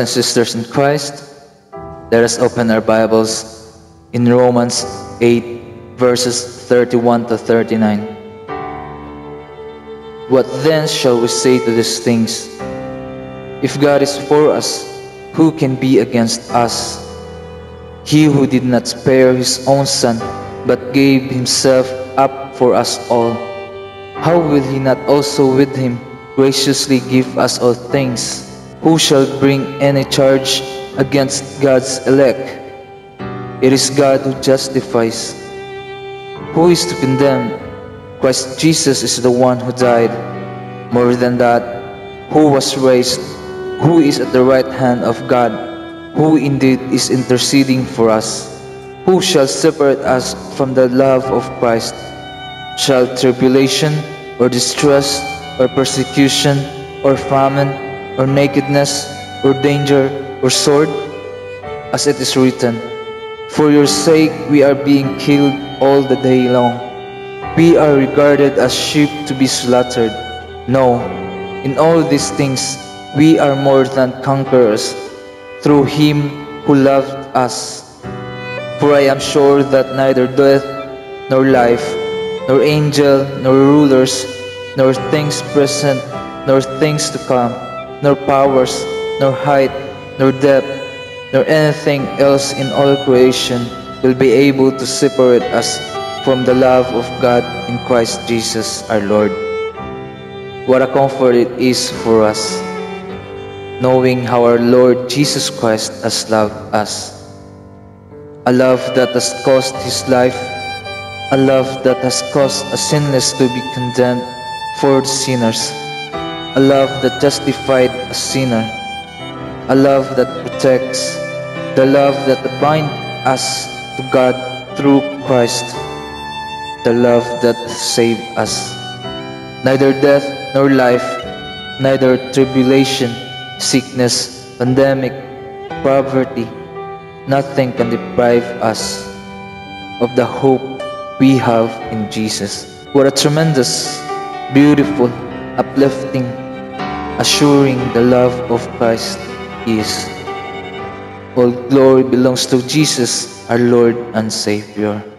and sisters in Christ, let us open our Bibles in Romans 8, verses 31 to 39. What then shall we say to these things? If God is for us, who can be against us? He who did not spare his own son, but gave himself up for us all, how will he not also with him graciously give us all things? Who shall bring any charge against God's elect? It is God who justifies. Who is to condemn? Christ Jesus is the one who died. More than that, who was raised, who is at the right hand of God, who indeed is interceding for us. Who shall separate us from the love of Christ? Shall tribulation, or distress, or persecution, or famine, or nakedness, or danger, or sword? As it is written, For your sake we are being killed all the day long. We are regarded as sheep to be slaughtered. No, in all these things we are more than conquerors through him who loved us. For I am sure that neither death, nor life, nor angel, nor rulers, nor things present, nor things to come, nor powers, nor height, nor depth, nor anything else in all creation will be able to separate us from the love of God in Christ Jesus our Lord. What a comfort it is for us, knowing how our Lord Jesus Christ has loved us. A love that has cost His life, a love that has caused a sinless to be condemned for sinners, a love that justified a sinner, a love that protects, the love that binds us to God through Christ, the love that saved us. Neither death nor life, neither tribulation, sickness, pandemic, poverty, nothing can deprive us of the hope we have in Jesus. What a tremendous, beautiful, uplifting, assuring the love of Christ is. All glory belongs to Jesus, our Lord and Savior.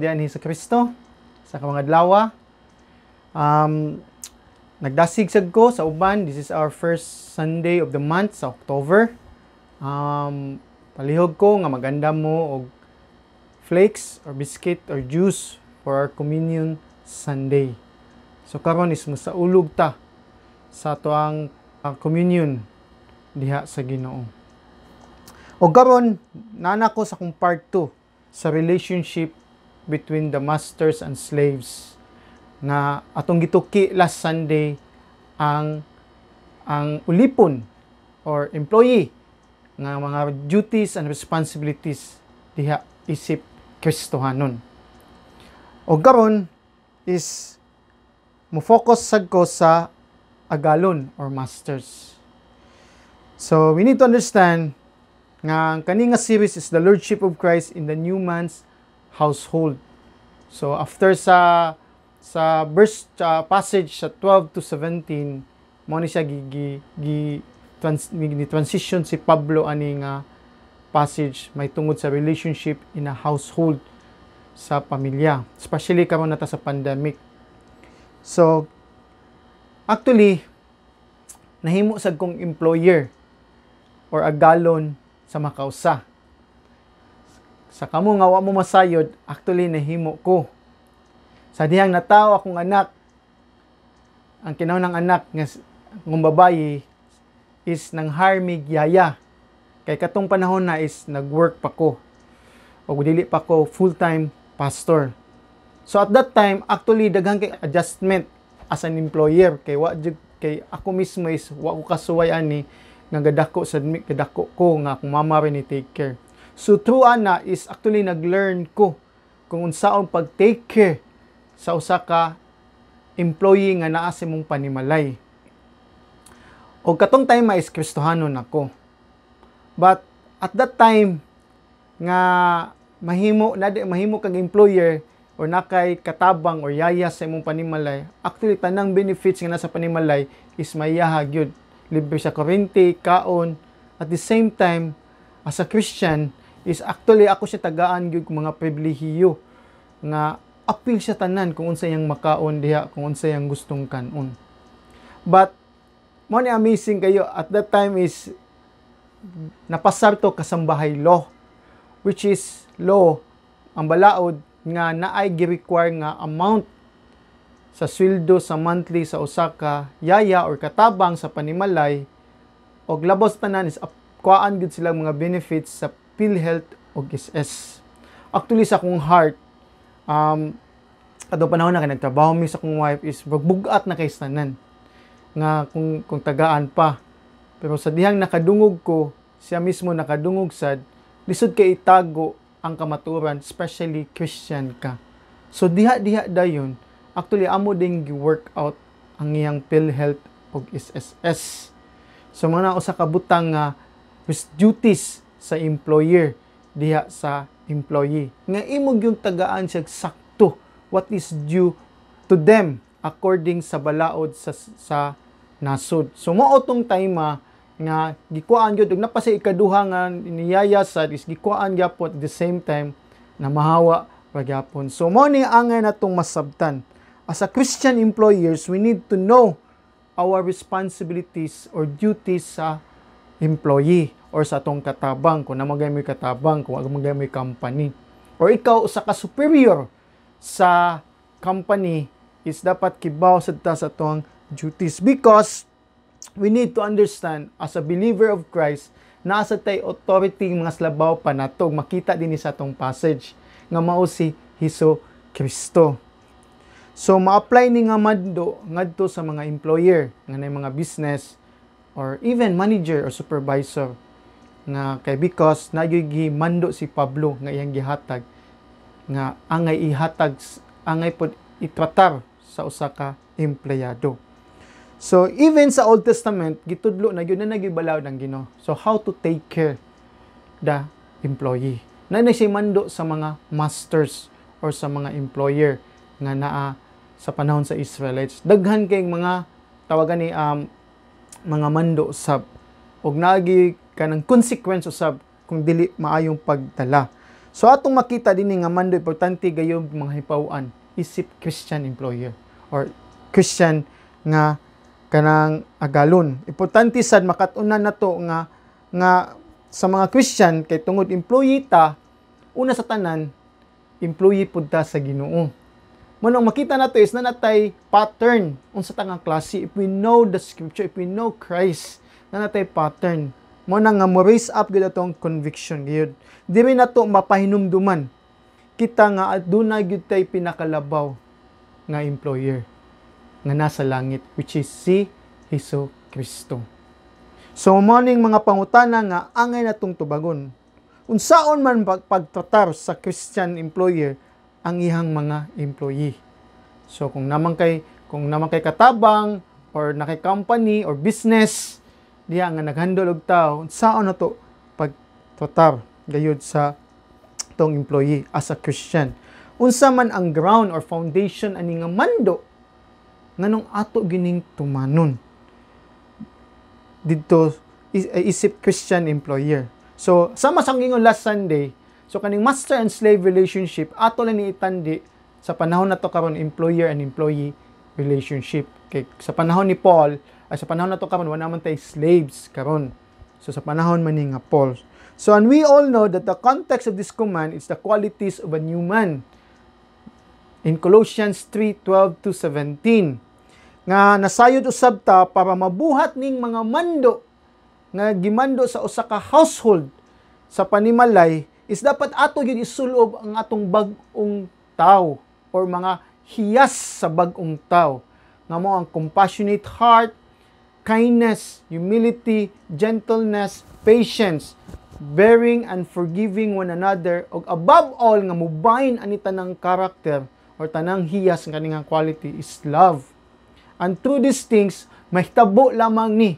Diyan sa Kristo, sa mga adlaw. Um, nagdasig ko sa uban. This is our first Sunday of the month sa October. Um, palihog ko nga maganda mo og flakes or biscuit or juice for our communion Sunday. So karon is sa ulog ta sa tuang uh, communion diha sa Ginoo. O karon nana ko sa kung part 2 sa relationship between the masters and slaves nga atong gituki last Sunday ang ang ulipon or employee nga mga duties and responsibilities diha isip Kristohanon. O karon is mo focus sad ko sa agalon or masters. So we need to understand nga ang kani nga series is the lordship of Christ in the new man's household. So after sa sa verse uh, passage sa 12 to 17 mo ni siya gi, gi, trans, transition si Pablo ani nga passage may tungod sa relationship in a household sa pamilya especially karon nata sa pandemic so actually nahimo sad kong employer or agalon sa makausa. Sa kamo nga wa mo masayod, actually nahimo ko. Sa dihang nataw akong anak, ang kinaw ng anak nga ng babayi is nang harmig yaya. Kay katong panahon na is nagwork pa ko. O dili pa ko full-time pastor. So at that time, actually daghang kay adjustment as an employer kay wa kay ako mismo is wa ko kasuway ani nga gadako sa gadako ko nga akong mama rin ni take care. So through ana is actually nag-learn ko kung unsaon pag take care sa usa ka employee nga naa sa mong panimalay. O katong time is Kristohanon ako. But at that time nga mahimo na mahimo kag employer or nakay katabang or yaya sa imong panimalay, actually tanang benefits nga nasa panimalay is mayaha gyud libre sa kurente, kaon. At the same time, as a Christian, is actually ako siya tagaan gyud mga pribilehiyo nga apil siya tanan kung unsa yang makaon diha kung unsa yang gustong kanon. But mo amazing kayo at that time is napasar to kasambahay law which is law ang balaod nga naay gi-require nga amount sa sweldo sa monthly sa Osaka, yaya or katabang sa panimalay og labos tanan is kuan gud sila mga benefits sa PhilHealth og SS. Actually sa akong heart um ato panahon na kay mi sa akong wife is magbugat na kay tanan nga kung kung tagaan pa. Pero sa dihang nakadungog ko, siya mismo nakadungog sad, lisod kay itago ang kamaturan, especially Christian ka. So diha diha dayon actually amo ding gi-work out ang iyang PhilHealth og SSS. So mga usa ka butang nga uh, duties sa employer diha sa employee. Nga imo yung tagaan siya sakto what is due to them according sa balaod sa sa nasod. So mo tong time uh, nga gikuan gyud og napasa ikaduha nga niyaya sa is gikuan gyapon at the same time na mahawa pagyapon. So mo ni angay natong masabtan as a Christian employers, we need to know our responsibilities or duties sa employee or sa atong katabang kung namagay mo katabang kung namagay mo company. Or ikaw sa ka-superior sa company is dapat kibaw sa ta sa atong duties. Because we need to understand as a believer of Christ nasa tay authority mga slabaw pa natog makita din sa atong passage nga mao si Hesus Kristo. So ma-apply ni nga mando ngadto sa mga employer nga na mga business or even manager or supervisor nga kay because nagyoy mando si Pablo nga iyang gihatag nga angay ihatag angay pod itratar sa usa ka empleyado. So even sa Old Testament gitudlo na gyud na nagibalaw ng Ginoo. So how to take care the employee. Na si mando sa mga masters or sa mga employer nga naa sa panahon sa Israelites. Daghan kay mga tawagan ni um, mga mando sab og nagi kanang consequence usab kung dili maayong pagdala. So atong makita din nga mando importante gayon mga hipawan isip Christian employer or Christian nga kanang agalon. Importante sad makatunan nato nga nga sa mga Christian kay tungod employee ta una sa tanan employee pud ta sa Ginoo. Manong makita nato is na natay pattern unsa tangang klase if we know the scripture if we know Christ na natay pattern mo na nga mo raise up gid atong conviction gyud diri nato mapahinumduman kita nga aduna gyud tay pinakalabaw nga employer nga nasa langit which is si Hesus Kristo. So morning mga pangutana nga angay natong tubagon. Unsaon man pag pagtratar sa Christian employer ang ihang mga employee. So kung naman kay kung naman kay katabang or nakay company or business diya nga naghandle og tao, unsaon na to pagtratar gayud sa tong employee as a Christian. Unsa man ang ground or foundation ani nga mando nganong ato gining tumanon dito is- eh, isip Christian employer. So, sama sa ingon last Sunday, so kaning master and slave relationship, ato lang itandi sa panahon na to karon employer and employee relationship. Kay sa panahon ni Paul, ay sa panahon na to karon wala man tay slaves karon. So sa panahon man ni nga Paul. So and we all know that the context of this command is the qualities of a new man. In Colossians 3:12 to 17 nga nasayod usab ta para mabuhat ning mga mando nga gimando sa usa ka household sa panimalay is dapat ato gyud isulob ang atong bag-ong tao or mga hiyas sa bag-ong tao nga mo ang compassionate heart, kindness, humility, gentleness, patience, bearing and forgiving one another ug above all nga mubahin ani tanang karakter or tanang hiyas nga kaningang quality is love. And through these things, mahitabo lamang ni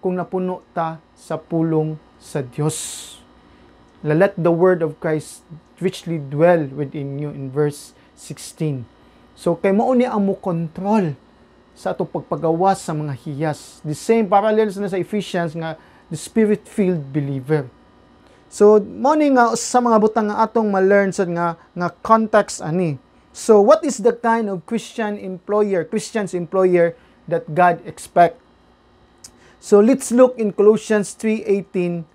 kung napuno ta sa pulong sa Dios. Let the word of Christ richly dwell within you in verse 16. So kay mao ni ang mo control sa ato pagpagawas sa mga hiyas. The same parallels na sa Ephesians nga the spirit-filled believer. So ni nga sa mga butang nga atong ma-learn sad nga nga context ani. So what is the kind of Christian employer, Christian's employer that God expect? So let's look in Colossians 3:18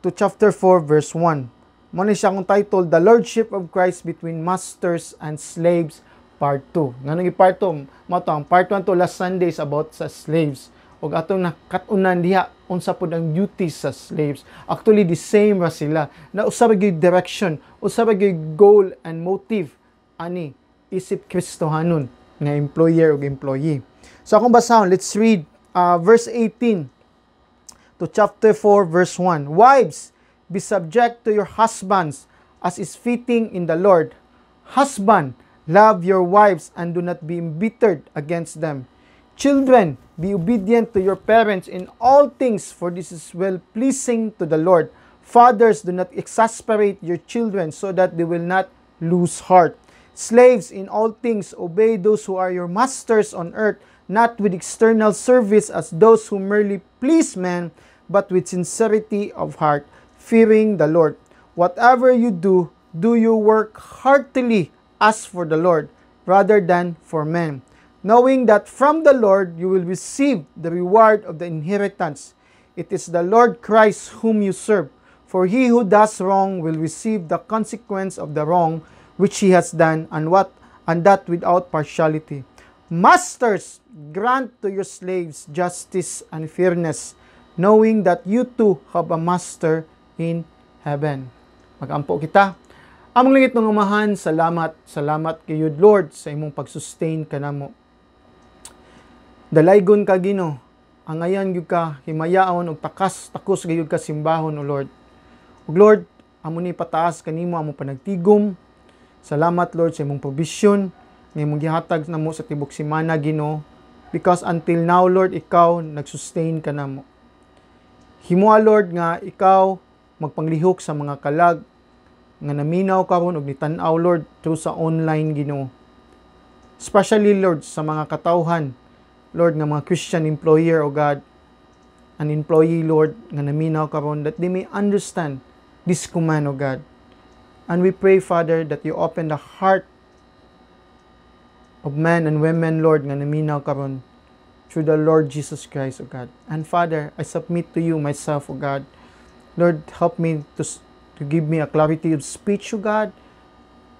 to chapter 4 verse 1. Mo ni siya kung title The Lordship of Christ between Masters and Slaves part 2. Nga nang part 2, mo to ang part 1 to last Sunday is about sa slaves. Og atong nakatunan diha unsa pud ang duties sa slaves. Actually the same ra sila. Na usab gyud direction, usab gyud goal and motive ani isip Kristohanon nga employer ug employee. So akong basahon, let's read uh, verse 18 to chapter 4 verse 1. Wives, be subject to your husbands as is fitting in the Lord. Husband, love your wives and do not be embittered against them. Children, be obedient to your parents in all things, for this is well pleasing to the Lord. Fathers, do not exasperate your children so that they will not lose heart. Slaves, in all things, obey those who are your masters on earth, not with external service as those who merely please men, but with sincerity of heart, fearing the Lord. Whatever you do, do you work heartily as for the Lord, rather than for men, knowing that from the Lord you will receive the reward of the inheritance. It is the Lord Christ whom you serve. For he who does wrong will receive the consequence of the wrong which he has done, and what and that without partiality. Masters, grant to your slaves justice and fairness, knowing that you too have a master in heaven. Magampo kita. Among langit ng umahan, salamat, salamat kayod Lord sa imong pagsustain kanamo. Dalaygon ka Gino, ang ayan gyud ka himayaon og takas takos gayud ka simbahon o Lord. Ug Lord, amo ni pataas kanimo amo panagtigom. Salamat Lord sa imong provision nga imong gihatag namo sa tibok simana Gino because until now Lord ikaw nagsustain ka namo. Himoa Lord nga ikaw magpanglihok sa mga kalag nga naminaw karon og nitan-aw Lord through sa online Ginoo. Especially Lord sa mga katawhan Lord nga mga Christian employer o God an employee Lord nga naminaw karon that they may understand this command o God. And we pray, Father, that you open the heart of men and women, Lord, nga naminaw karon through the Lord Jesus Christ, O God. And Father, I submit to you myself, O God. Lord, help me to, to give me a clarity of speech, O God,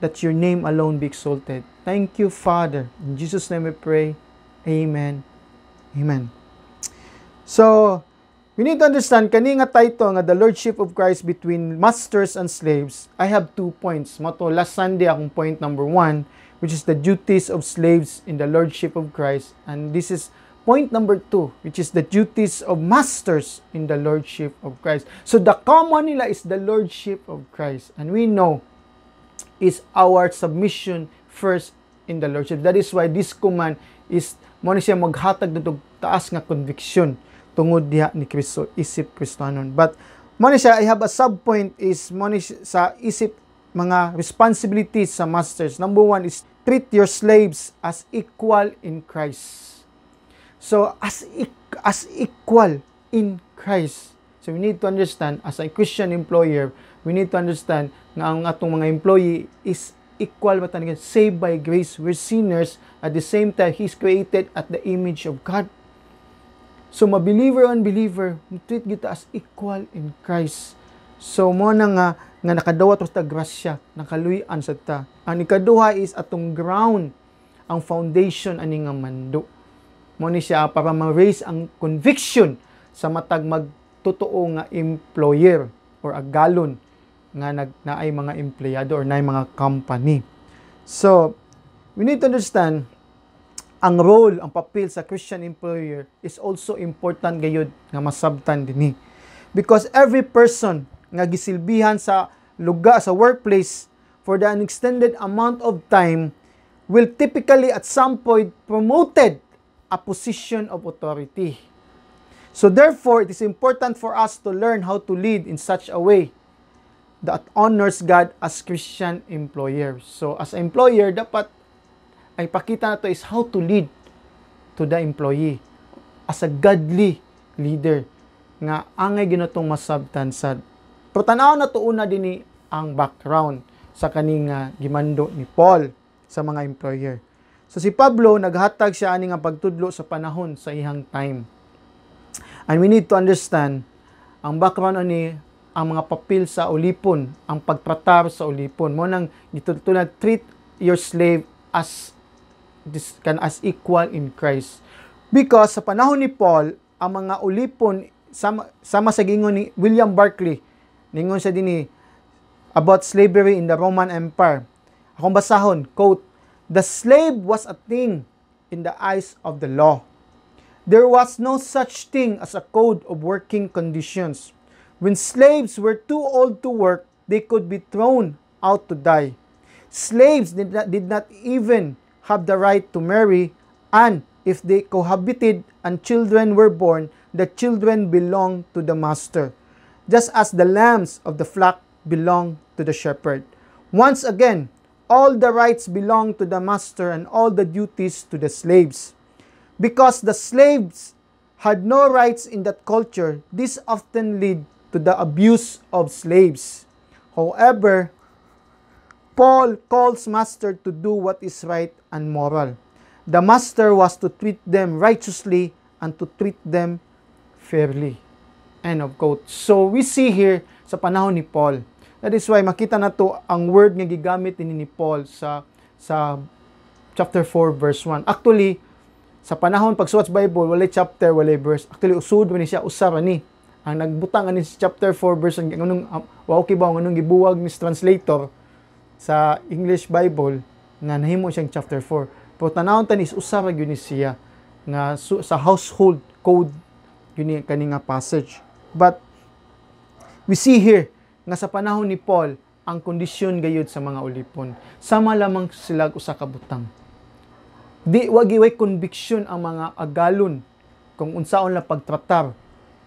that your name alone be exalted. Thank you, Father. In Jesus' name we pray. Amen. Amen. So, we need to understand, kani nga title nga the Lordship of Christ between masters and slaves. I have two points. Mato, last Sunday akong point number one, which is the duties of slaves in the Lordship of Christ. And this is point number two, which is the duties of masters in the Lordship of Christ. So, the common nila is the Lordship of Christ. And we know is our submission first in the Lordship. That is why this command is mo ni siya maghatag dito taas nga conviction tungod diha ni Kristo isip Kristanon. But mo siya I have a sub point is mo sa isip mga responsibilities sa masters. Number one is treat your slaves as equal in Christ. So as eq- as equal in Christ. So we need to understand as a Christian employer, we need to understand nga ang atong mga employee is equal ba tanigan saved by grace. We're sinners at the same time he's created at the image of God. So ma-believer or unbeliever, treat kita as equal in Christ. So mo na nga nga nakadawat sa grasya, nakaluyan sa ta. Ang ikaduha is atong ground, ang foundation ani nga mando mo ni siya para ma-raise ang conviction sa matag magtotoo nga employer or agalon nga nag naay mga empleyado or naay mga company. So, we need to understand ang role, ang papel sa Christian employer is also important gayud nga masabtan dinhi. Because every person nga gisilbihan sa lugar sa workplace for the extended amount of time will typically at some point promoted a position of authority. So therefore, it is important for us to learn how to lead in such a way that honors God as Christian employer. So as employer, dapat ay pakita na to is how to lead to the employee as a godly leader nga angay ginatong masabtan sad. Pero tanaw na to una dinhi ang background sa kaning nga gimando ni Paul sa mga employer. So si Pablo naghatag siya ani nga pagtudlo sa panahon sa ihang time. And we need to understand ang background ani ang mga papel sa ulipon, ang pagtratar sa ulipon. Mo nang gitutulad treat your slave as this can as equal in Christ. Because sa panahon ni Paul, ang mga ulipon sama, sama sa gingon ni William Barclay, ningon siya dinhi about slavery in the Roman Empire. Akong basahon, quote, The slave was a thing in the eyes of the law. There was no such thing as a code of working conditions. When slaves were too old to work, they could be thrown out to die. Slaves did not, did not even have the right to marry, and if they cohabited and children were born, the children belonged to the master, just as the lambs of the flock belong to the shepherd. Once again, all the rights belong to the master and all the duties to the slaves. Because the slaves had no rights in that culture, this often led to the abuse of slaves. However, Paul calls master to do what is right and moral. The master was to treat them righteously and to treat them fairly. End of quote. So we see here sa panahon ni Paul. That is why makita na to ang word nga gigamit ni ni Paul sa sa chapter 4 verse 1. Actually, sa panahon pagsuwat sa Bible, walay chapter, walay verse. Actually, usod man siya usara ni. Ang nagbutang ani sa chapter 4 verse ang anong um, wa okay ba ang anong gibuwag ni translator sa English Bible nga nahimo siyang chapter 4. Pero tanawon tan is usara gyud ni siya nga su- sa household code yun ni kani nga passage. But we see here nga sa panahon ni Paul ang kondisyon gayud sa mga ulipon. Sama lamang sila usa ka butang. Di wagi way conviction ang mga agalon kung unsaon la pagtratar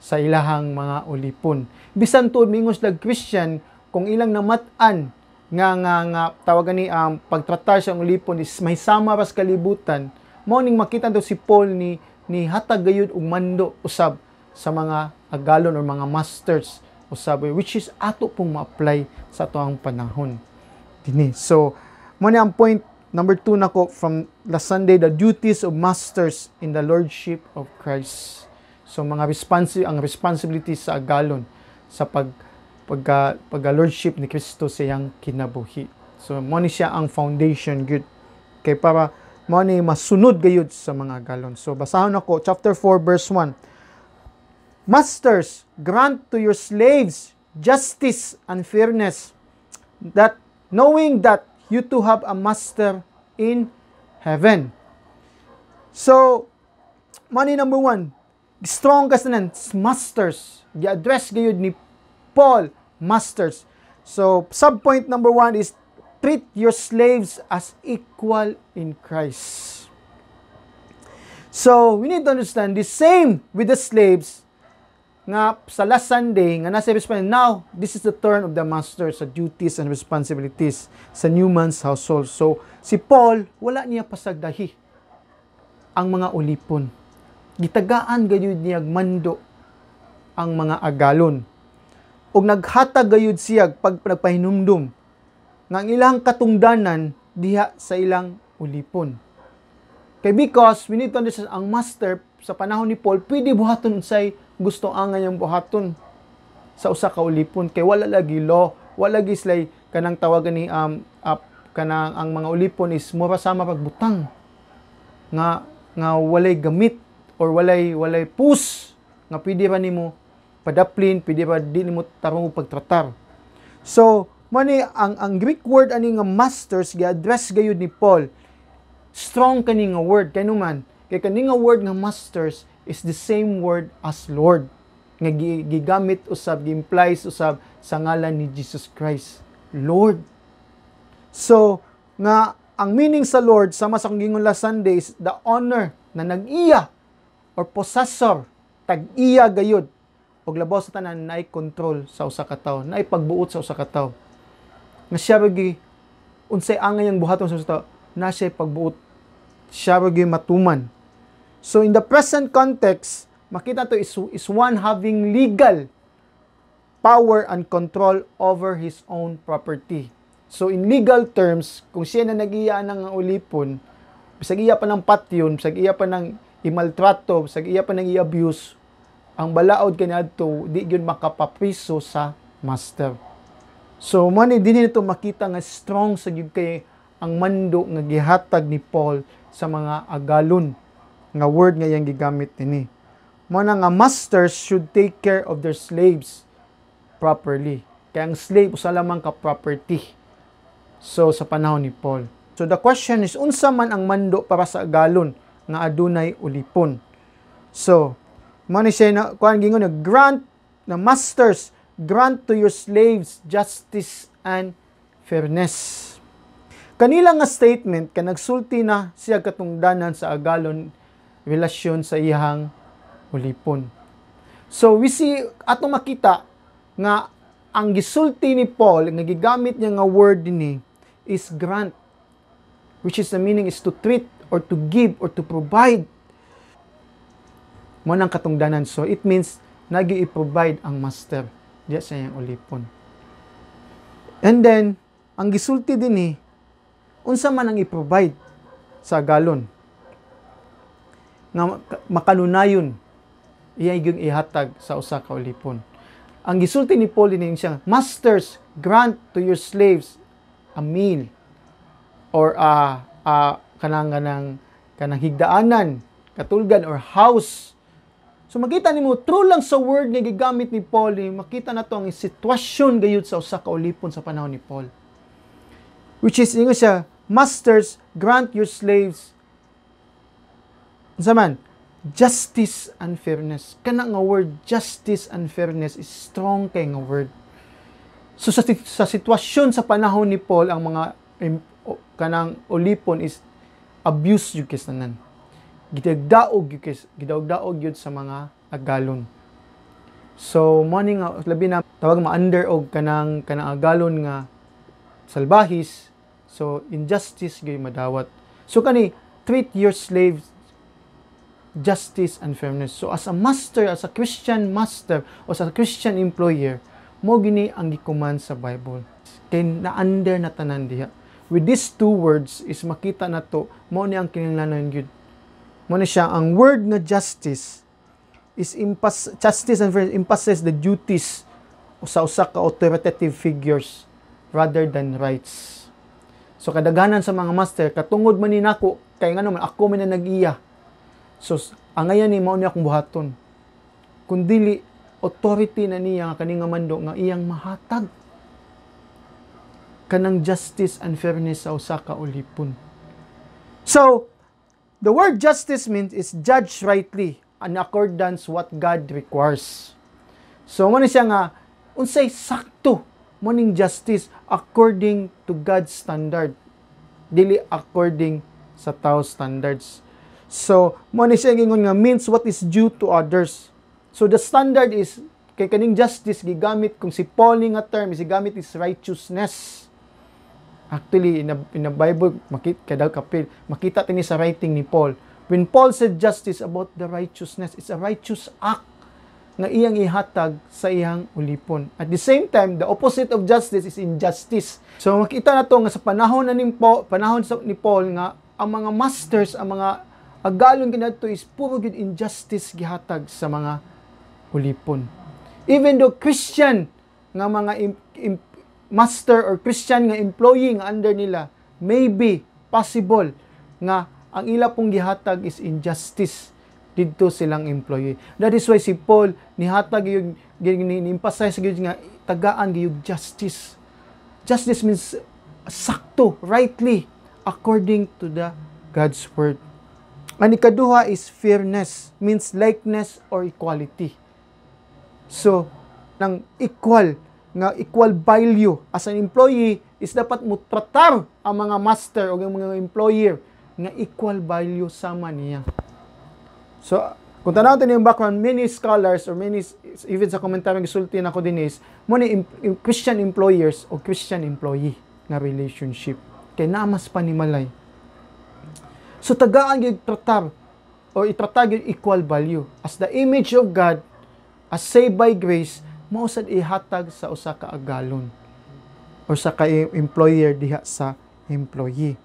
sa ilahang mga ulipon. Bisan tuod mingos lag Christian kung ilang namatan nga nga nga tawagan ni ang um, pagtratar sa ulipon is may sama ras kalibutan mo ning makita daw si Paul ni ni hatag gayud og mando usab sa mga agalon or mga masters usab which is ato pong ma-apply sa ato ang panahon dinhi so mo ang point number 2 nako from last Sunday the duties of masters in the lordship of Christ so mga responsi ang responsibilities sa agalon sa pag pagka pagka lordship ni Kristo sa iyang kinabuhi so mo siya ang foundation good kay para mo ni masunod gayud sa mga galon. So basahon ako chapter 4 verse 1. Masters, grant to your slaves justice and fairness that knowing that you too have a master in heaven. So, money number one, strong tanan, masters. Gi-address gayud ni Paul, masters. So, subpoint number one is treat your slaves as equal in Christ. So, we need to understand the same with the slaves nga sa last Sunday nga nasa responsibility. Now, this is the turn of the master sa duties and responsibilities sa Newman's household. So, si Paul, wala niya pasagdahi ang mga ulipon. Gitagaan gayud niya mando ang mga agalon. Og naghatag gayud siya pag nagpahinumdum nga ang ilang katungdanan diha sa ilang ulipon. Kay because we need to understand ang master sa panahon ni Paul pwede buhaton unsay gusto ang ngayang buhaton sa usa ka ulipon kay wala lagi law, wala slay kanang tawagan ni um up kanang ang mga ulipon is mura sama pagbutang nga nga walay gamit or walay walay pus nga pwede ra nimo padaplin, pwede ra di nimo tarong pagtratar. So, Mani ang ang Greek word ani nga masters gi-address gayud ni Paul. Strong kani nga word kay man. Kay kani nga word nga masters is the same word as Lord nga gigamit usab gi-implies usab sa ngalan ni Jesus Christ. Lord. So nga ang meaning sa Lord sama sa gingon last Sunday is the honor na nag-iya or possessor tag-iya gayud og labaw sa tanan naay control sa usa ka tawo, naay pagbuot sa usa ka tawo nga siya bagi unsay angay ang buhaton sa tao na siya pagbuot siya bagi matuman so in the present context makita to is, is one having legal power and control over his own property. So in legal terms kung siya na nagiya ng ulipon bisag iya pa ng patyon bisag iya pa ng imaltrato bisag iya pa ng i-abuse ang balaod kaniadto di gyud makapapriso sa master. So mo ni dinhi nito makita nga strong sa gyud kay ang mando nga gihatag ni Paul sa mga agalon nga word nga yang gigamit nini. Mo na nga masters should take care of their slaves properly. Kaya ang slave usa lamang ka property. So sa panahon ni Paul. So the question is unsa man ang mando para sa agalon nga adunay ulipon. So mo siya na kuan gingon na grant na masters grant to your slaves justice and fairness. Kanila nga statement ka nagsulti na siya katungdanan sa agalon relasyon sa iyang ulipon. So we see atong makita nga ang gisulti ni Paul nga gigamit niya nga word dinhi is grant which is the meaning is to treat or to give or to provide mo nang katungdanan so it means nagi i-provide ang master diya sa iyang ulipon. And then, ang gisulti din ni, unsa man ang i-provide sa galon nga makanunayon iya yung ihatag sa usa ka ulipon. Ang gisulti ni Paul din siya, Masters, grant to your slaves a meal or a, a kanang kanang kanang higdaanan, katulgan or house So makita nimo true lang sa word nga gigamit ni Paul, eh, makita na to ang sitwasyon gayud sa usa ka ulipon sa panahon ni Paul. Which is ingo siya, masters grant your slaves unsa man justice and fairness. Kana nga word justice and fairness is strong kay nga word. So sa, sa sitwasyon sa panahon ni Paul ang mga kanang ulipon is abuse yung kisanan gidagdaog gyud gidagdaog gyud sa mga agalon so mo nga labi na tawag ma under og kanang kanang agalon nga salbahis so injustice gyud madawat so kani treat your slaves justice and fairness so as a master as a christian master o as a christian employer Mo gini ang gikuman sa Bible. Kay na-under na tanan diha. With these two words is makita na to mo ni ang kinahanglanon gyud. Mo ni siya ang word nga justice is impas justice and fairness impasses the duties sa usa ka authoritative figures rather than rights. So kadaghanan sa mga master katungod man ni nako kay ngano man ako man na nag-iya. So ang ngayon ni mao ni akong buhaton. Kun dili authority na niya nga kani nga mando nga iyang mahatag kanang justice and fairness sa usa ka ulipon. So, the word justice means is judge rightly in accordance what God requires. So, mo siya nga unsay sakto mo ning justice according to God's standard dili according sa tao standards. So, mo ni siya gingon nga means what is due to others. So, the standard is kay kaning justice gigamit kung si Paul nga term is gigamit is righteousness. Actually, in the, in the Bible, makita, kada kapil, makita tini sa writing ni Paul. When Paul said justice about the righteousness, it's a righteous act nga iyang ihatag sa iyang ulipon. At the same time, the opposite of justice is injustice. So makita na to nga sa panahon na ni Paul, panahon sa, ni Paul nga ang mga masters, ang mga agalon kinato is puro gid injustice gihatag sa mga ulipon. Even though Christian nga mga master or Christian nga employee nga under nila, maybe possible nga ang ila pong gihatag is injustice didto silang employee. That is why si Paul nihatag yung ni-emphasize gyud nga tagaan gyud justice. Justice means sakto, rightly, according to the God's word. Ang ikaduha is fairness, means likeness or equality. So, ng equal, nga equal value as an employee is dapat mo tratar ang mga master o ang mga employer nga equal value sama niya. So, kung tanaw natin yung background, many scholars or many, even sa komentaryong gisulti na ko din is, mo ni Christian employers o Christian employee nga relationship. Kay namas pa ni Malay. So, tagaan yung tratar o itratar yung equal value. As the image of God, as saved by grace, mausad ihatag sa usa ka agalon or sa ka employer diha sa employee.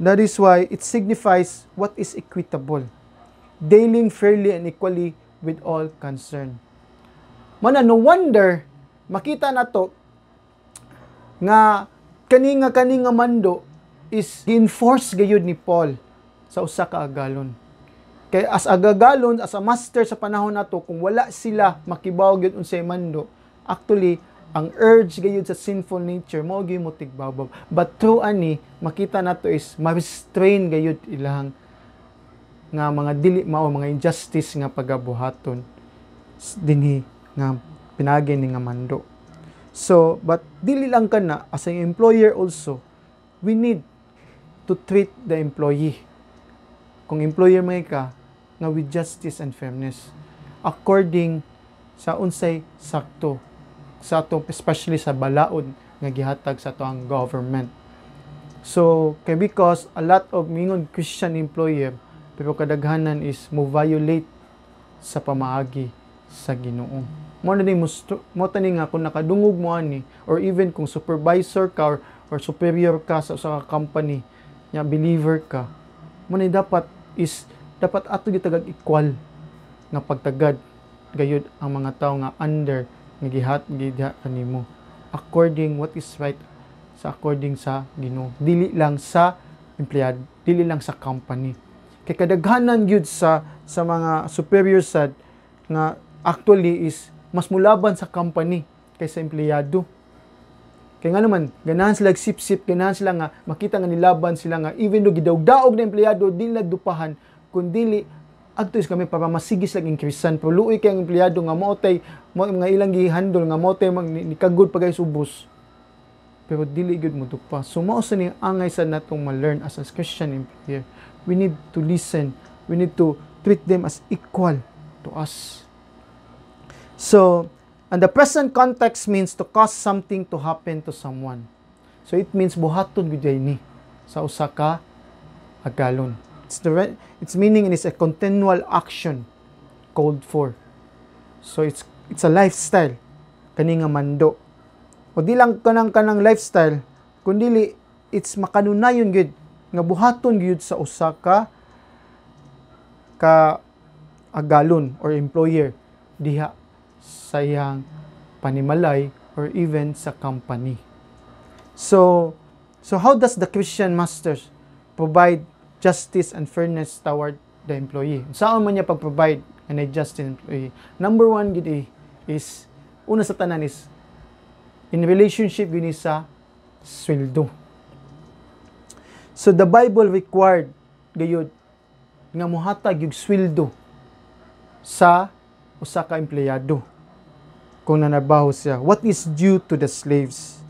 That is why it signifies what is equitable, dealing fairly and equally with all concerned. Mana no wonder makita na to nga kani nga kani nga mando is enforce gayud ni Paul sa usa ka agalon. Kay as agagalon, as a master sa panahon nato, kung wala sila makibaw gyud unsay mando, actually ang urge gayud sa sinful nature mo gyud mo. But through ani makita nato is ma-restrain gayud ilang nga mga dili mao mga injustice nga pagabuhaton dinhi nga pinagi ni nga mando. So, but dili lang kana as an employer also, we need to treat the employee. Kung employer may ka, nga with justice and fairness. According sa unsay sakto sa ato especially sa balaod nga gihatag sa ato ang government. So kay because a lot of mingon Christian employer pero kadaghanan is mo violate sa pamaagi sa Ginoo. Mo na ni mo tani nga kung nakadungog mo ani or even kung supervisor ka or, or superior ka sa usa ka company nya believer ka mo na dapat is dapat ato gitagag equal nga pagtagad. Gayud ang mga tao nga under nga gihat gidha kanimo. According what is right sa according sa Ginoo. Dili lang sa empleyado dili lang sa company. Kay kadaghanan gyud sa sa mga superior sad nga actually is mas mulaban sa company kaysa empleyado kaya nga naman, ganahan sila sip-sip, ganahan sila nga, makita nga nilaban sila nga, even though gidaog-daog na empleyado, di nila dupahan, kundili, adto kami para masigis lang inkrisan, pero luoy kay empleyado nga motay, mo nga ilang gihandol nga motay mag nikagod pa guys ubos. Pero dili gud mo dupa. So mao sa ni angay sa natong ma-learn as a Christian employer. We need to listen. We need to treat them as equal to us. So, and the present context means to cause something to happen to someone. So it means buhaton gud ni sa usa ka agalon. It's the its meaning is a continual action called for. So it's it's a lifestyle kani nga mando. O di lang kanang kanang lifestyle, kundi it's makanunayon gyud nga buhaton gyud sa usa ka ka agalon or employer diha sa iyang panimalay or even sa company. So, so how does the Christian masters provide justice and fairness toward the employee? Saan man niya pag-provide and a justice employee? Number one eh, is una sa tanan is in relationship gini sa sweldo. So the Bible required gayud nga mohatag yung sweldo sa usa ka empleyado kung nanabaho siya. What is due to the slaves?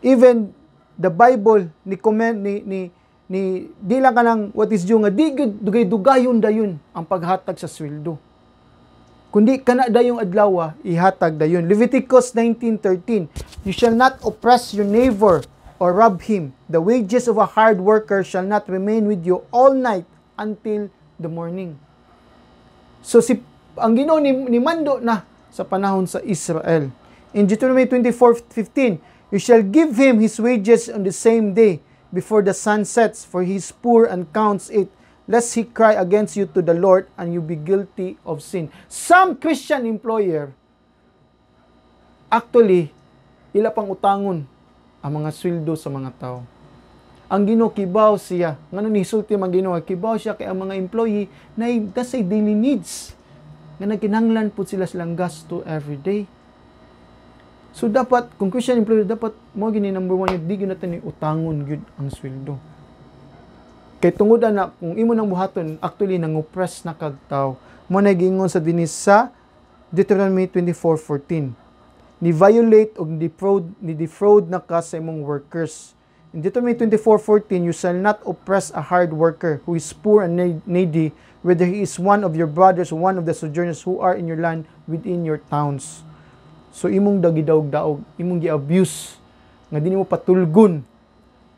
Even the Bible ni comment ni ni ni di lang kanang what is due nga di dugay dugayon dayon ang paghatag sa sweldo. Kundi kana dayong adlaw ihatag dayon. Leviticus 19:13 You shall not oppress your neighbor or rob him. The wages of a hard worker shall not remain with you all night until the morning. So si ang Ginoo ni, ni mando na sa panahon sa Israel. In Deuteronomy 24:15, you shall give him his wages on the same day before the sun sets, for he is poor and counts it, lest he cry against you to the Lord and you be guilty of sin. Some Christian employer actually ila pang utangon ang mga sweldo sa mga tao ang Ginoo kibaw siya ngano ni sulti man Ginoo kibaw siya kay ang mga employee na a daily needs nga nagkinahanglan pud sila silang gasto every day. So dapat kung Christian employee dapat mo gini number one yun, di gyud natin utangon gyud ang sweldo. Kay tungod na kung imo nang buhaton actually nang oppress na kag tao. Mo na gingon sa dinis sa Deuteronomy 24:14 ni violate og ni defraud ni defraud na ka sa imong workers In Deuteronomy 24:14, you shall not oppress a hard worker who is poor and needy, whether he is one of your brothers or one of the sojourners who are in your land within your towns. So imong dagidaog-daog, imong gi-abuse nga dinhi mo patulgon.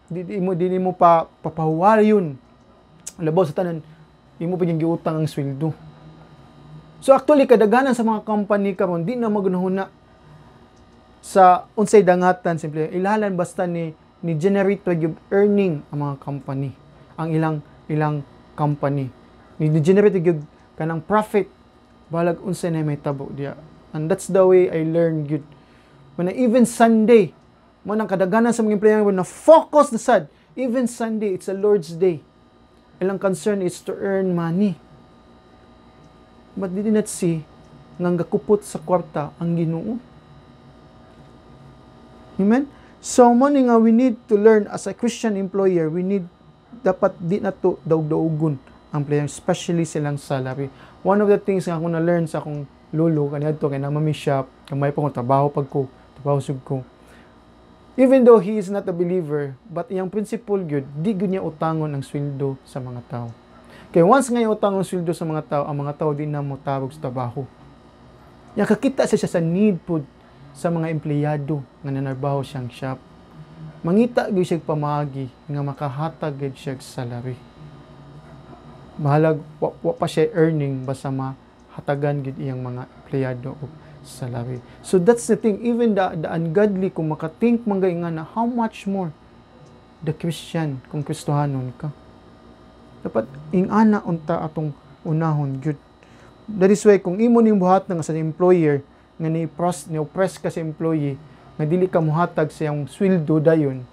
Di mo dinhi mo pa. Labaw sa tanan, imo pa giutang ang sweldo. So actually kadaghanan sa mga company karon di na magunahuna sa unsay dangatan simple ilalan basta ni ni generate yung earning ang mga company. Ang ilang ilang company. Ni generate yung kanang profit. Balag unsa na may tabo dia and that's the way I learned good when even Sunday mo nang kadaghanan sa mga empleyado na focus na sad. Even Sunday it's a Lord's day. Ilang concern is to earn money. But did not see nga gakupot sa kwarta ang Ginoo? Amen? So mo nga we need to learn as a Christian employer, we need dapat di na to daog-daogon ang player, especially silang salary. One of the things nga ako na-learn sa akong lolo, kaniyadto kay namami shop, kamay pa ko trabaho pag ko, trabaho sug ko. Even though he is not a believer, but iyang principle gyud, di gyud niya utangon ang sweldo sa mga tao. Kay once nga utangon sweldo sa mga tao, ang mga tao di na mo tabog sa trabaho. Ya kakita siya sa need pud sa mga empleyado nga nanarbaho siyang shop. Mangita gyud siya pamagi nga makahatag gyud siya salary. Bahalag wa, wa pa siya earning basta mahatagan gyud iyang mga empleyado og salary. So that's the thing even the, the ungodly kung makathink man nga na how much more the Christian kung Kristohanon ka. Dapat ingana unta atong unahon gyud. That is why kung imo ning buhat nga sa employer nga ni pros ni oppress ka sa employee nga dili ka mohatag sa iyang sweldo dayon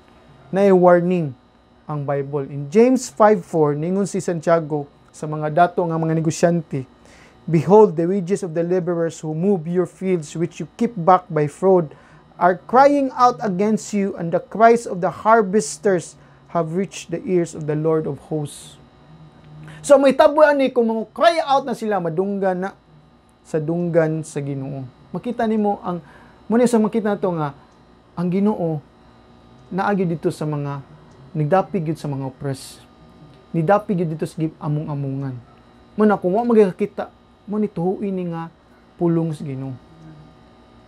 na warning ang Bible in James 5:4 ningon si Santiago sa mga dato nga mga negosyante Behold, the wages of the laborers who move your fields, which you keep back by fraud, are crying out against you, and the cries of the harvesters have reached the ears of the Lord of hosts. So may tabuan ni kung mga cry out na sila, madunggan na sa dunggan sa Ginoo makita nimo ang muna sa makita nato nga ang Ginoo naagi dito sa mga nigdapig gyud sa mga oppress. Nidapig gyud dito sa among-amungan. Muna kung wa magkakita mo ni tuhuin ni nga pulong sa Ginoo.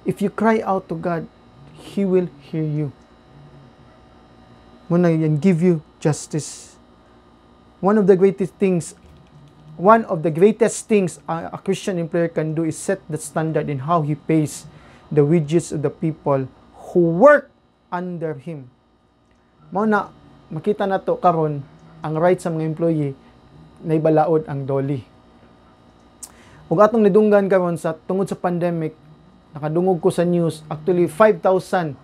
If you cry out to God he will hear you. Muna yan give you justice. One of the greatest things one of the greatest things a, Christian employer can do is set the standard in how he pays the wages of the people who work under him. Mao na makita na to karon ang rights sa mga employee na ibalaod ang doli. Ug atong nidunggan karon sa tungod sa pandemic, nakadungog ko sa news, actually 5,000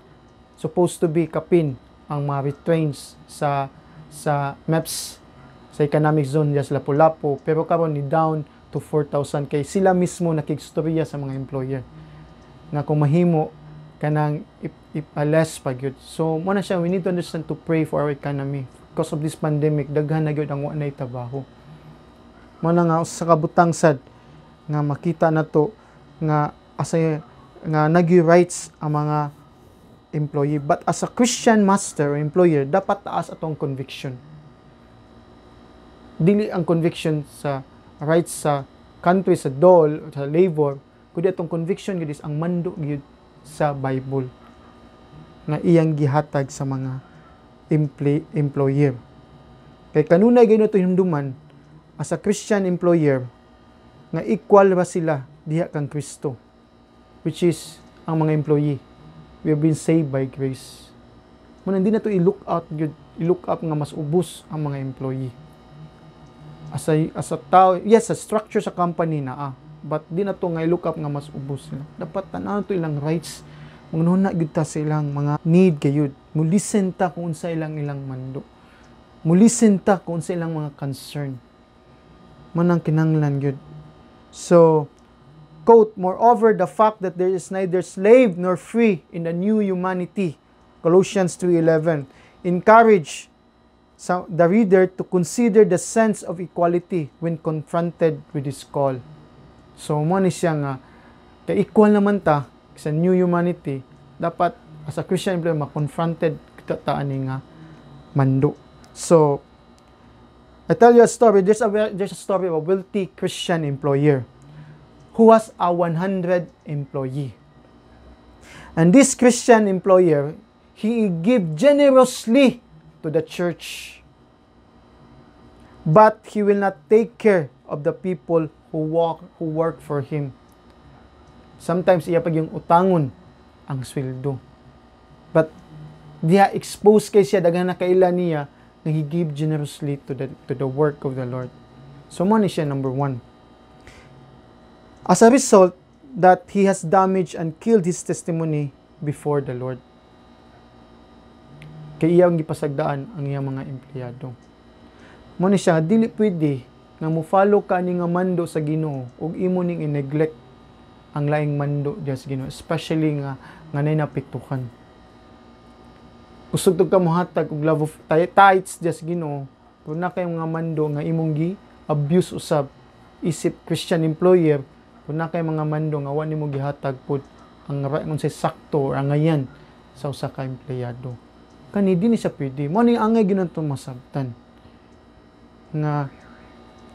supposed to be kapin ang mga retrains sa sa MEPS sa economic zone sa Lapu-Lapu pero karon ni down to 4,000 kay sila mismo nakigstorya sa mga employer nga kung mahimo kanang ipales pa gyud. So mo na siya we need to understand to pray for our economy because of this pandemic daghan na gyud ang wa trabaho. Mo na nga sa kabutang sad nga makita na to nga asa nga nagi rights ang mga employee but as a Christian master or employer dapat taas atong conviction dili ang conviction sa rights sa country sa dole sa labor kundi atong conviction gid ang mando gyud sa Bible nga iyang gihatag sa mga employ, employer. Kay kanunay gyud nato hinumduman as a Christian employer nga equal ba sila diha kang Kristo which is ang mga employee. We have been saved by grace. Mo hindi na to i-look out i-look up nga mas ubos ang mga employee as a, as a tao, yes, sa structure sa company na ah, but di na to nga look up nga mas ubos sila. Dapat tanaw to ilang rights, mga na gyud ta sa ilang mga need kayud. Mulisen ta kung unsa ilang ilang mando. Mulisen ta kung unsa ilang mga concern. Manang kinanglan gyud. So, quote, moreover, the fact that there is neither slave nor free in the new humanity, Colossians 3.11, encourage sa the reader to consider the sense of equality when confronted with this call. So mo ni siya nga equal naman ta sa new humanity dapat as a Christian employee ma-confronted kita ta ani mando. So I tell you a story. There's a there's a story of a wealthy Christian employer who was a 100 employee. And this Christian employer, he gave generously to the church. But he will not take care of the people who walk who work for him. Sometimes iya pag yung utangon ang sweldo. But diha expose kay siya daghan na kaila niya nga he give generously to the to the work of the Lord. So mo ni siya number one. As a result, that he has damaged and killed his testimony before the Lord kay iyang gipasagdaan ang iyang mga empleyado. Mo siya dili pwede nga mo follow ka ni nga mando sa Ginoo ug imo ning i-neglect ang laing mando diya sa Ginoo, especially nga nga nay napiktukan. Usog ka mohatag og love of tithes diya sa Ginoo, kung na kay mga mando nga imong gi abuse usab isip Christian employer kung na kay mga mando nga wa nimo gihatag pud ang ang say sakto or ang ngayan sa usa ka empleyado kani dinhi siya pwede. Mo ni angay ginanto masabtan nga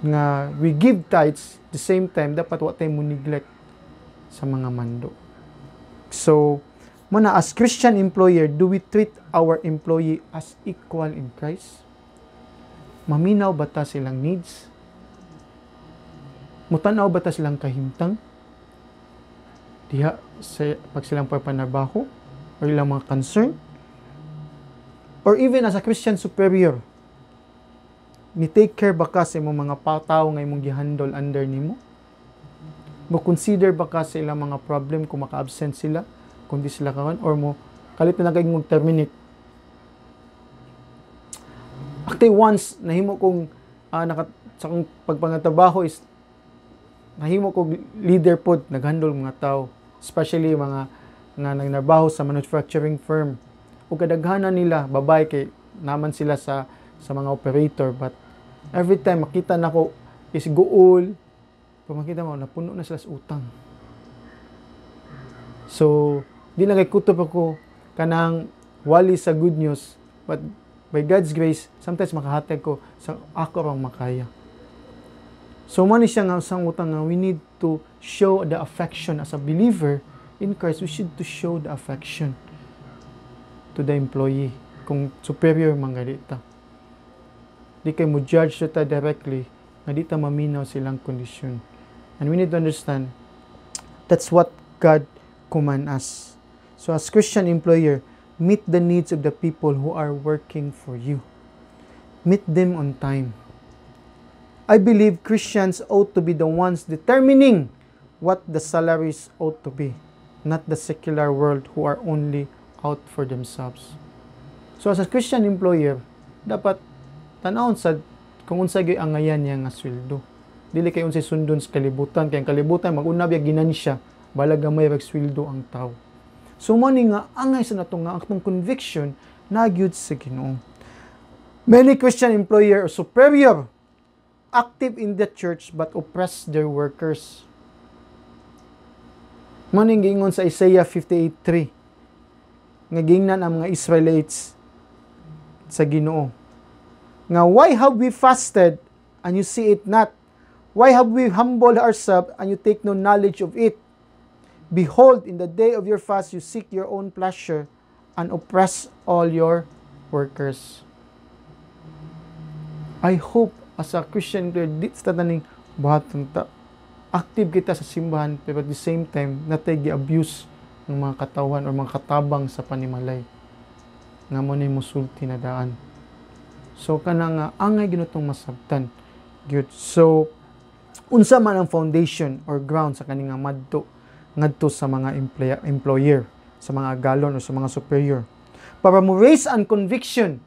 nga we give tithes the same time dapat wa tay mo neglect sa mga mando. So mo na as Christian employer do we treat our employee as equal in Christ? Maminaw ba ta silang needs? Mutanaw ba ta silang kahimtang? Diha sa pag silang pagpanabaho or ilang mga concern or even as a Christian superior, ni take care ba ka sa imong mga tao nga imong gihandle under nimo? Mo consider ba ka sa ilang mga problem kung maka-absent sila, kung di sila karon or mo kalit na kay mong terminate. Actually once nahimo kong uh, naka, sa kong pagpangatrabaho is nahimo kog leader pod naghandle mga tao, especially mga nga nagnabaho sa manufacturing firm o kadaghanan nila babay kay naman sila sa sa mga operator. But every time makita nako is guol. Pag makita mo napuno na sila sa utang. So di na kay kutob ako kanang wali sa good news. But by God's grace sometimes makahatag ko sa ako rang makaya. So man siya nga sang utang nga we need to show the affection as a believer in Christ. We should to show the affection to the employee kung superior man nga dita. Di kay mo judge ta directly nga dita maminaw silang kondisyon. And we need to understand that's what God command us. So as Christian employer, meet the needs of the people who are working for you. Meet them on time. I believe Christians ought to be the ones determining what the salaries ought to be, not the secular world who are only out for themselves. So as a Christian employer, dapat tanawon sa kung unsa gyud ang ngayan niya nga sweldo. Dili kay unsay sundon sa kalibutan kay ang kalibutan maguna biya ginansya balag gamay rag sweldo ang tao. So mo nga angay sa nato nga atong conviction na gyud sa Ginoo. Many Christian employer or superior active in the church but oppress their workers. Mo ning giingon sa Isaiah 58:3 nga gingnan ang mga Israelites sa Ginoo. Nga why have we fasted and you see it not? Why have we humbled ourselves and you take no knowledge of it? Behold, in the day of your fast you seek your own pleasure and oppress all your workers. I hope as a Christian player, di sa tataning buhaton ta. Active kita sa simbahan, pero at the same time, natay gi-abuse ng mga katawan o mga katabang sa panimalay. Nga mo na musulti na daan. So, kana nga, angay ginutong masabtan. Good. So, unsa man ang foundation or ground sa kaning nga madto ngadto sa mga employer, employer sa mga galon o sa mga superior para mo raise an conviction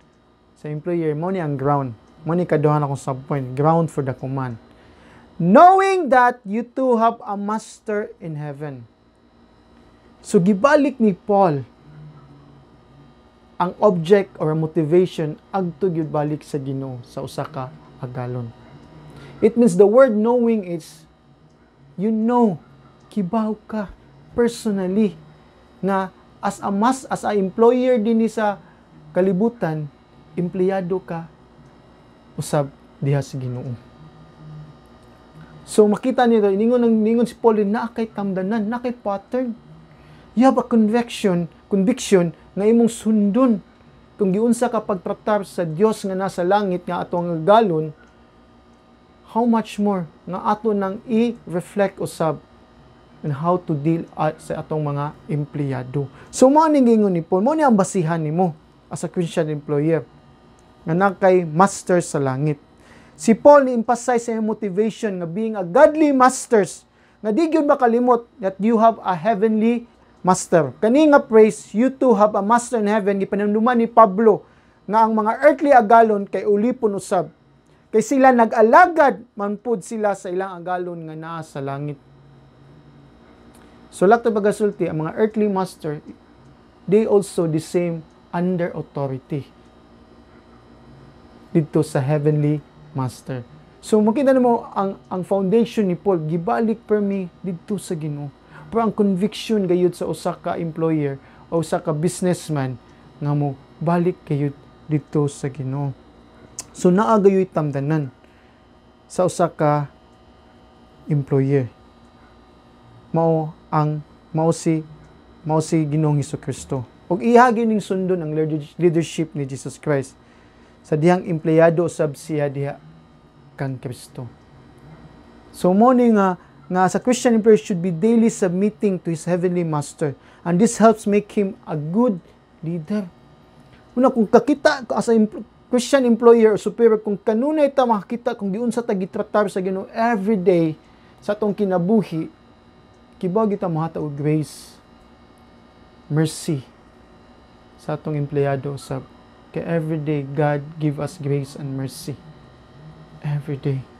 sa employer mo ni ang ground mo ni kaduhan akong subpoint ground for the command knowing that you two have a master in heaven so gibalik ni Paul ang object or motivation agto gyud balik sa Ginoo sa usa ka agalon It means the word knowing is you know, kibaw ka personally nga as a mas as a employer din ni sa kalibutan, empleyado ka usab diha sa Ginoo. So makita niyo ningon ng ningon si Paul na kay tamdanan, na kay pattern. You have a conviction, conviction nga imong sundon kung giunsa ka pagtratar sa Dios nga nasa langit nga atong galon how much more nga ato nang i-reflect usab on how to deal at sa atong mga empleyado. So mo ning gingon ni Paul, mo ni ang basihan nimo as a Christian employer nga nakay master sa langit. Si Paul ni-emphasize sa motivation nga being a godly masters nga di gyud makalimot that you have a heavenly master. Kani nga praise, you too have a master in heaven gipanumduman ni Pablo nga ang mga earthly agalon kay ulipon usab kay sila nag-alagad manpud sila sa ilang agalon nga naa sa langit. So lakto pagasulti ang mga earthly master they also the same under authority dito sa heavenly master. So makita mo ang ang foundation ni Paul gibalik per me dito sa Ginoo. Pero ang conviction gayud sa usa ka employer o usa ka businessman nga mo balik kayud dito sa Ginoo. So naa gayoy tamdanan sa usa ka employer. Mao ang mao si mao si Ginoong Kristo. Ug ihagi ning sundon ang leadership ni Jesus Christ sa dihang empleyado usab siya diha kang Kristo. So mo ni nga nga sa Christian employer should be daily submitting to his heavenly master. And this helps make him a good leader. Una kung kakita as a Christian employer or superior kung kanunay ta makakita kung giunsa ta gitratar sa Ginoo every day sa atong kinabuhi kibaw kita mahata og grace mercy sa atong empleyado sa kay every day God give us grace and mercy. Every day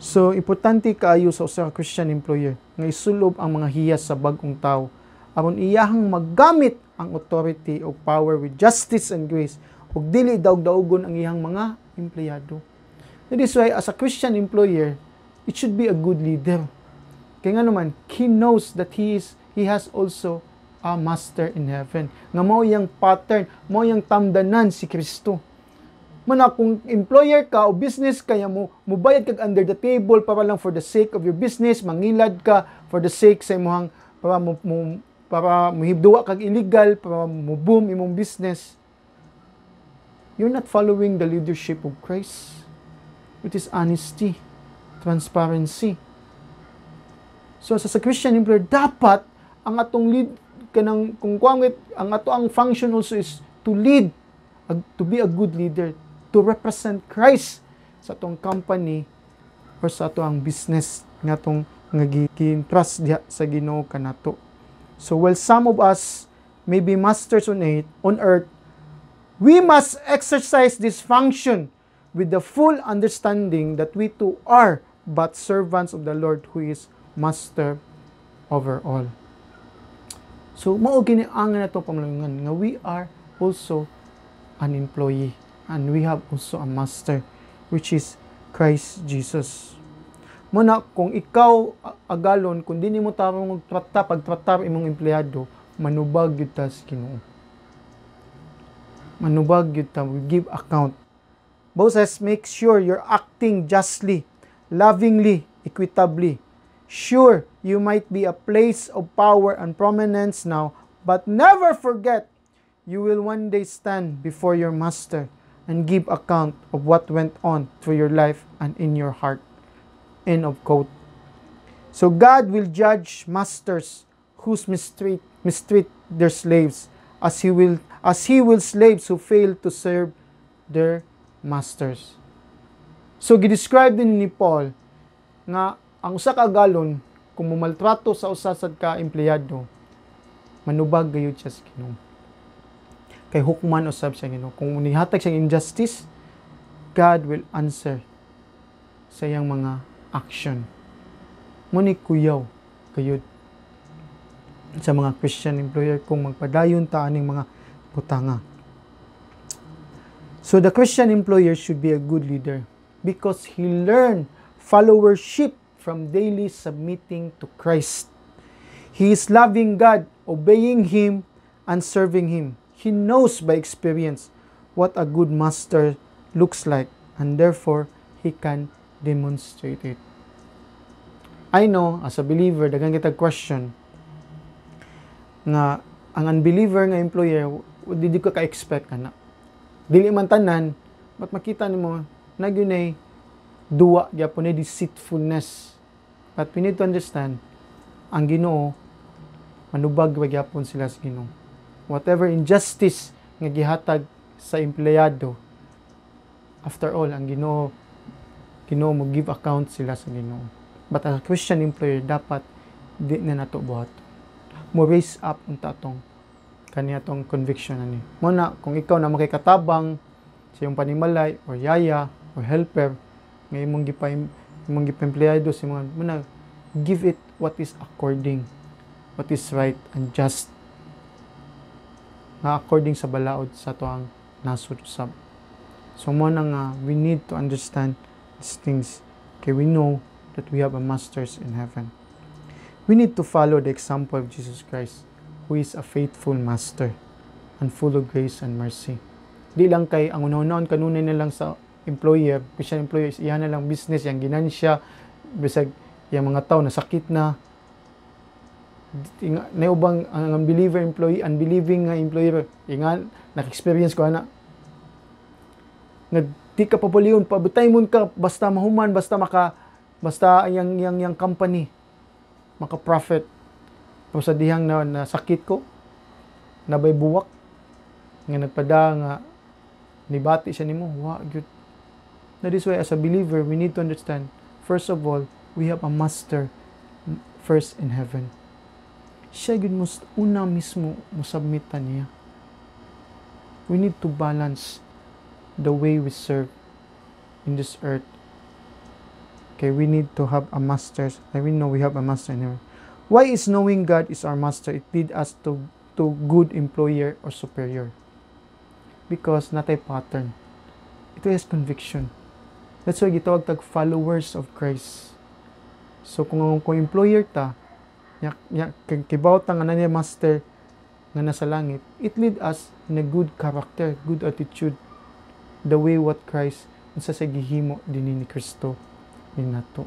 So, importante kaayo sa usa ka Christian employer nga isulob ang mga hiyas sa bagong tao aron iyahang maggamit ang authority o power with justice and grace ug dili daog-daogon ang iyang mga empleyado. That is why as a Christian employer, it should be a good leader. Kaya nga naman, he knows that he is he has also a master in heaven. Nga mao yang pattern, mao yang tamdanan si Kristo. Man kung employer ka o business kaya mo mubayad kag under the table para lang for the sake of your business, mangilad ka for the sake sa imong para mo, mo para muhibduwa kag illegal para mo boom imong business you're not following the leadership of Christ, which is honesty, transparency. So, sa, sa Christian employer, dapat ang atong lead kanang kung kuwangit ang ato ang function also is to lead to be a good leader to represent Christ sa atong company or sa ato ang business nga atong nga trust diha sa Ginoo kanato so while some of us may be masters on it on earth. We must exercise this function with the full understanding that we too are but servants of the Lord who is master over all. So, mao gini ang na to pamalangan nga we are also an employee and we have also a master which is Christ Jesus. Muna kung ikaw agalon kung di nimo tarong magtrata pagtrata imong empleyado manubag gyud ta sa Ginoo. Manubag gyud ta give account. Moses make sure you're acting justly, lovingly, equitably. Sure, you might be a place of power and prominence now, but never forget you will one day stand before your master and give account of what went on through your life and in your heart. End of quote. So God will judge masters whose mistreat, mistreat their slaves as he will as he will slaves who fail to serve their masters. So gidescribe din ni Paul nga ang usa ka galon kung mumaltrato sa usa sad ka empleyado manubag gayud siya sa Ginoo. Kay hukman usab sa Ginoo. Kung nihatag siyang injustice, God will answer sa iyang mga action. Muni kuyaw gayud sa mga Christian employer kung magpadayon ta aning mga putanga. So the Christian employer should be a good leader because he learned followership from daily submitting to Christ. He is loving God, obeying Him, and serving Him. He knows by experience what a good master looks like, and therefore he can demonstrate it. I know, as a believer, dagang kita question nga ang unbeliever nga employer, di di ka ka-expect kana. Dili man tanan, but makita nimo nagyunay duwa gyapon ni deceitfulness. But we need to understand ang Ginoo manubag gyapon sila sa Ginoo. Whatever injustice nga gihatag sa empleyado, after all ang Ginoo Ginoo mo give account sila sa Ginoo. But as a Christian employer dapat di na nato buhat. Mo raise up unta atong kaniya tong conviction ani. Mo na kung ikaw na makikatabang sa iyong panimalay or yaya or helper nga imong gipa imong gipempleyado sa mga mo na give it what is according what is right and just nga according sa balaod sa tuang nasod usab. So mo na nga we need to understand these things kay we know that we have a masters in heaven. We need to follow the example of Jesus Christ who is a faithful master and full of grace and mercy. Di lang kay ang unahon kanunay na lang sa employer, Christian employer is iyan na lang business, yung ginansya, bisag yung mga tao na sakit na, Tinga- na ubang ang unbeliever employee, unbelieving nga employer, inga, nak-experience ko ana, nga di ka papaliyon, pabutay mo ka, basta mahuman, basta maka, basta yang yang yang company, maka profit. Tapos sa dihang na, na sakit ko, nabay buwak, nga nagpada nga, nibati siya nimo, wa, gyud. That is why as a believer, we need to understand, first of all, we have a master first in heaven. Siya yun mo, una mismo mo submitan niya. We need to balance the way we serve in this earth. Okay, we need to have a master. I we know we have a master in heaven. Why is knowing God is our master? It lead us to to good employer or superior. Because natay pattern. Ito is conviction. That's why gitawag tag followers of Christ. So kung kung employer ta, yak yak kibaw ta nga master nga nasa langit, it lead us in a good character, good attitude, the way what Christ unsa sa gihimo dinhi ni Kristo ni nato.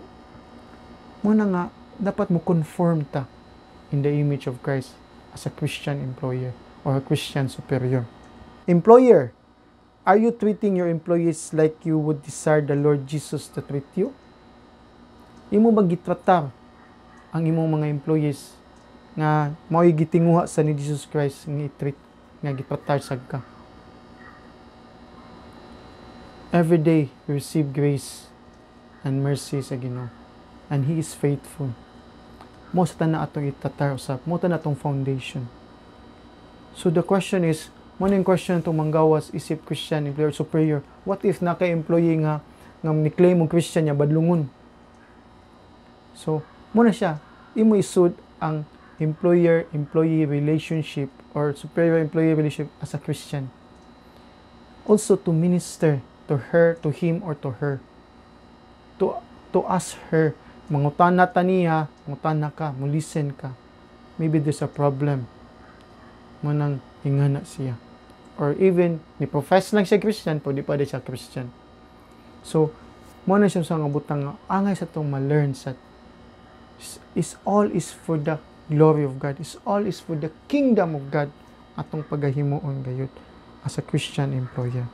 Mo na nga dapat mo conform ta in the image of Christ as a Christian employer or a Christian superior. Employer, are you treating your employees like you would desire the Lord Jesus to treat you? Imo ba gitratar ang imong mga employees nga mao'y gitinguha sa ni Jesus Christ nga itreat nga gitratar sad ka. Every day receive grace and mercy sa Ginoo. And He is faithful. Mo sa tanan atong itatar usab, mo ta na atong foundation. So the question is, mo na yung question itong manggawas isip Christian, employer superior. What if naka-employee nga nga ni-claim mo Christian niya badlungon? So, mo na siya, imo isud ang employer-employee relationship or superior-employee relationship as a Christian. Also to minister to her, to him, or to her. To, to ask her, mangutan na taniya, mangutan na ka, mo listen ka. Maybe there's a problem. Mo nang hingana siya. Or even, ni profess lang siya Christian, pwede pa siya Christian. So, mo na siya sa nga butang nga, angay sa itong ma-learn sa is, all is for the glory of God. Is all is for the kingdom of God atong pagahimuon gayud as a Christian employer.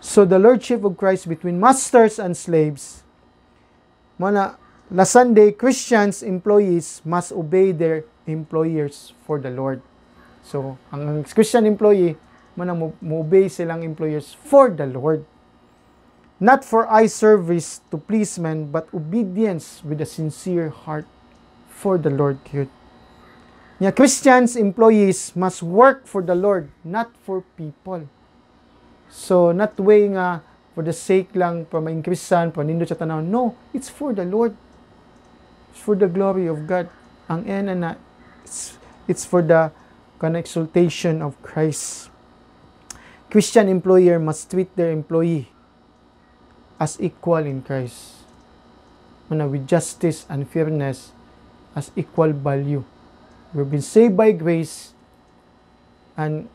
So the lordship of Christ between masters and slaves mana last Sunday Christians employees must obey their employers for the Lord. So ang Christian employee mana mo obey silang employers for the Lord. Not for eye service to please men, but obedience with a sincere heart for the Lord good. Nya Christians employees must work for the Lord, not for people. So not way nga for the sake lang para ma-increasean, para nindot sa tanaw. No, it's for the Lord. It's for the glory of God. Ang ena na it's, it's for the kind exaltation of Christ. Christian employer must treat their employee as equal in Christ. Mana with justice and fairness as equal value. We've been saved by grace and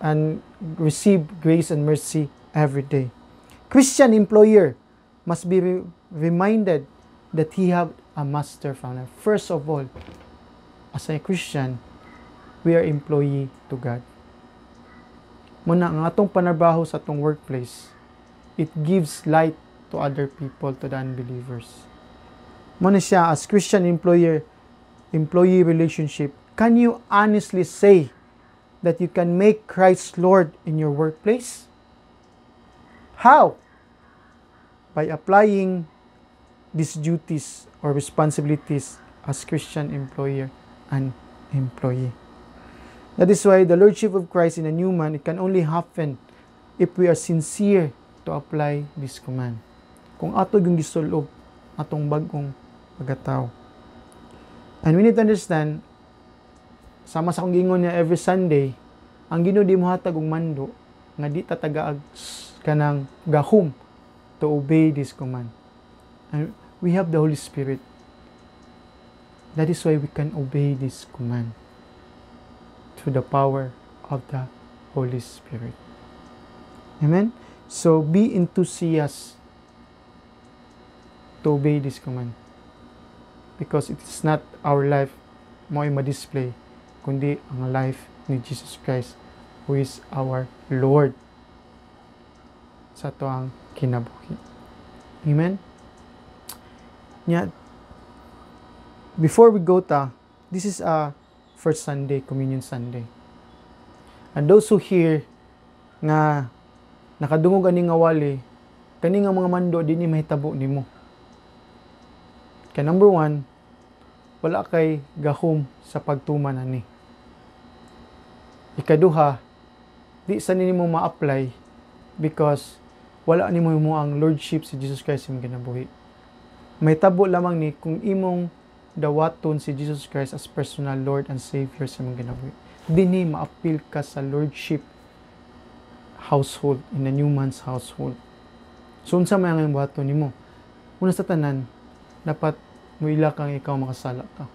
and receive grace and mercy every day. Christian employer must be re- reminded that he have a master him. First of all, as a Christian, we are employee to God. Muna ang atong panarbaho sa atong workplace, it gives light to other people, to the unbelievers. Muna siya, as Christian employer, employee relationship, can you honestly say that you can make Christ Lord in your workplace? How? By applying these duties or responsibilities as Christian employer and employee. That is why the Lordship of Christ in a new man, it can only happen if we are sincere to apply this command. Kung ato yung gisulob atong bagong pagkatao. And we need to understand, sama sa kong gingon niya every Sunday, ang Ginoo di mo hatag og mando nga di ta tagaag kanang gahom to obey this command. And we have the Holy Spirit. That is why we can obey this command through the power of the Holy Spirit. Amen? So be enthusiastic to obey this command. Because it is not our life mo ay ma-display, kundi ang life ni Jesus Christ who is our Lord sa to ang kinabuhi. Amen? Nya, before we go ta, this is a first Sunday, Communion Sunday. And those who hear nga nakadungog ani nga wali, kani nga mga mando dinhi mahitabo nimo. Kaya number one, wala kay gahom sa pagtuman ani. Ikaduha, di sa nimo ma-apply because wala nimo mo ang lordship si Jesus Christ imong kinabuhi. May tabo lamang ni kung imong dawaton si Jesus Christ as personal Lord and Savior sa imong kinabuhi. Dinhi ma-appeal ka sa lordship household in a new man's household. So unsa may ang buhaton nimo? Una sa tanan, dapat mo ila kang ikaw makasala ka.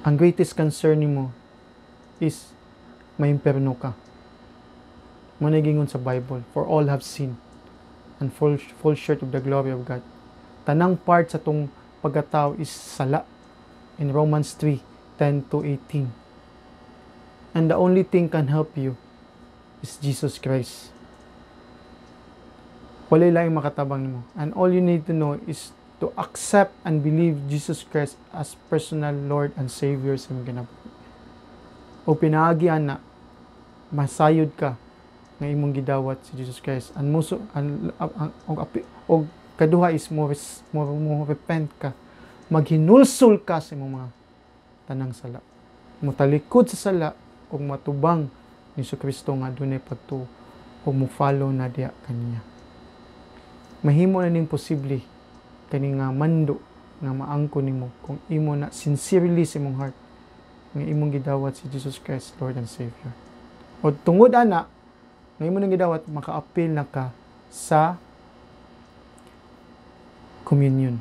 Ang greatest concern nimo is maimperno ka. Managingon sa Bible, for all have sinned and fall, fall short of the glory of God. Tanang part sa tong pagkatao is sala in Romans 3, 10 to 18. And the only thing can help you is Jesus Christ. Wala lang makatabang mo. And all you need to know is to accept and believe Jesus Christ as personal Lord and Savior sa imong kinabuhi. O pinaagi na masayod ka nga imong gidawat si Jesus Christ. Ang muso ang og og kaduha is mo mo, mo repent ka. Maghinulsol ka sa imong mga tanang sala. Mutalikod sa sala ug matubang ni Kristo nga dunay pagtuo ug mo follow na diya kaniya. Mahimo na ning posible kani nga mando nga maangko nimo kung imo na sincerely sa imong heart nga imong gidawat si Jesus Christ Lord and Savior. O tungod ana nga imo nang gidawat makaapil na ka sa communion.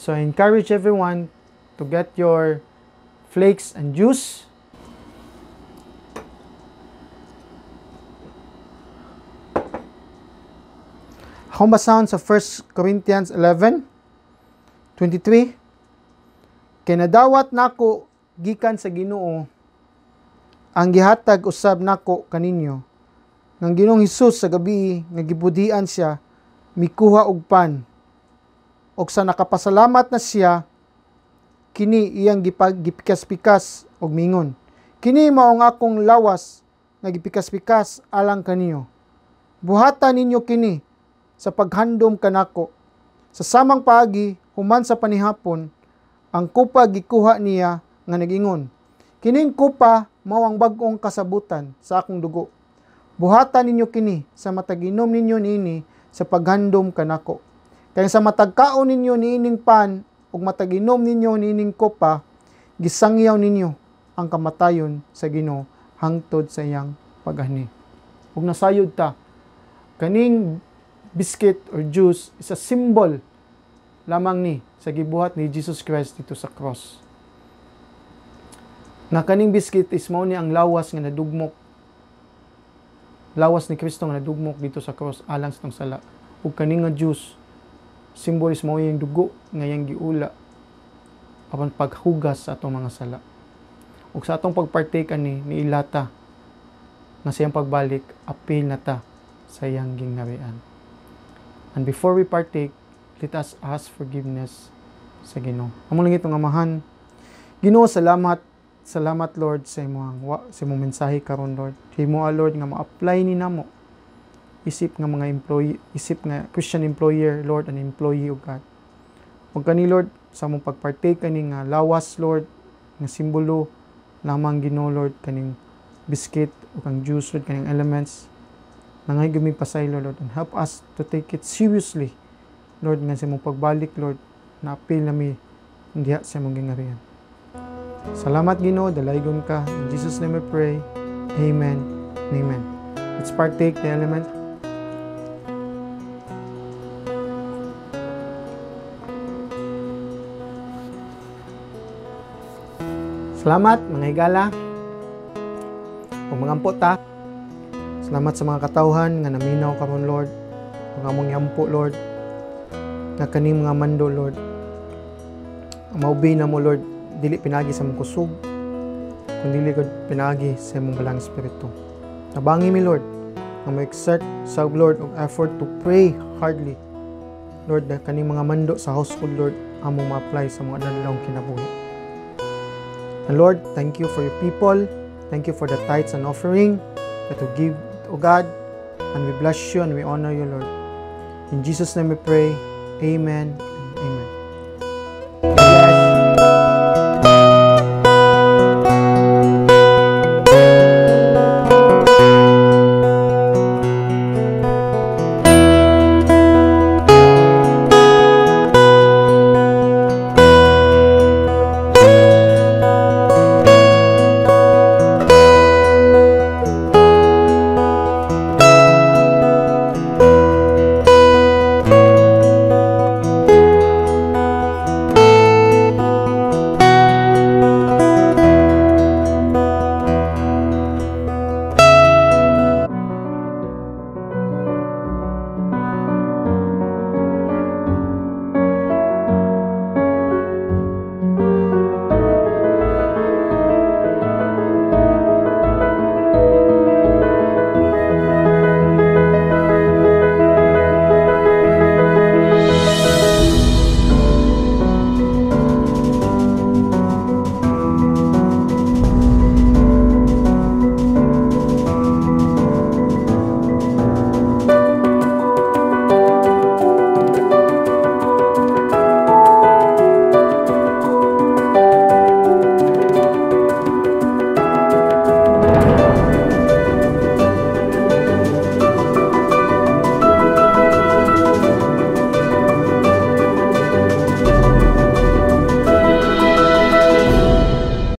So I encourage everyone to get your flakes and juice. Akong basahan sa 1 Corinthians 11, 23. Kay nadawat nako gikan sa Ginoo ang gihatag usab nako kaninyo. Ng Ginoong Hesus sa gabi nga gibudian siya mikuha og pan. Og sa nakapasalamat na siya kini iyang gipikas-pikas og mingon. Kini mao ang akong lawas nga gipikas-pikas alang kaniyo buhatan ninyo kini sa paghandom kanako sa samang paagi human sa panihapon ang kupa gikuha niya nga nagingon kining kupa mao ang bag-ong kasabutan sa akong dugo. Buhatan ninyo kini sa mataginom ninyo niini sa paghandom kanako kay sa matagkaon ninyo niining pan ug mataginom ninyo niining kopa gisangyaw ninyo ang kamatayon sa Ginoo hangtod sa iyang paghani. Ug nasayod ta kaning biscuit or juice is a symbol lamang ni sa gibuhat ni Jesus Christ dito sa cross. Nga kaning biscuit is mao ni ang lawas nga nadugmok. Lawas ni Kristo nga nadugmok dito sa cross alang sa tong sala. Ug kaning nga juice symbolis mao yung dugo nga yang giula apan paghugas sa atong mga sala. Ug sa atong pagpartake ani ni ilata nga sa iyang pagbalik apil na ta sa iyang gingharian and before we partake let us ask forgiveness sa Ginoo. Amo lang itong amahan Ginoo salamat salamat Lord sa imong sa imong mensahe karon Lord. Himo ah, Lord nga ma-apply ni namo. Isip nga mga employee isip nga Christian employer Lord and employee of God. Ug kani Lord sa mong pagpartake kani nga lawas Lord nga simbolo lamang Ginoo Lord kaning biscuit o kang juice Lord kaning elements nangay gumi pasaylo Lord and help us to take it seriously Lord nga sa mong pagbalik Lord na appeal nami diha sa mong gingarian. Salamat Ginoo dalaygon ka. In Jesus name I pray. Amen. Amen. Let's partake the element. Salamat mga higala. Kung mga ampo ta. Salamat sa mga katawhan nga naminaw karon Lord. Ang among yampo Lord. Nga kani mga mando Lord. Maubay na mo Lord, dili pinagi sa mong kusog. Kundi gud pinagi sa imong balang espiritu. Nabangi mi Lord nga mo exert sa Lord og effort to pray hardly. Lord, na kani mga mando sa household Lord among ma-apply sa mga adalawang kinabuhi. And Lord, thank you for your people. Thank you for the tithes and offering that you give, O God. And we bless you and we honor you, Lord. In Jesus' name we pray. Amen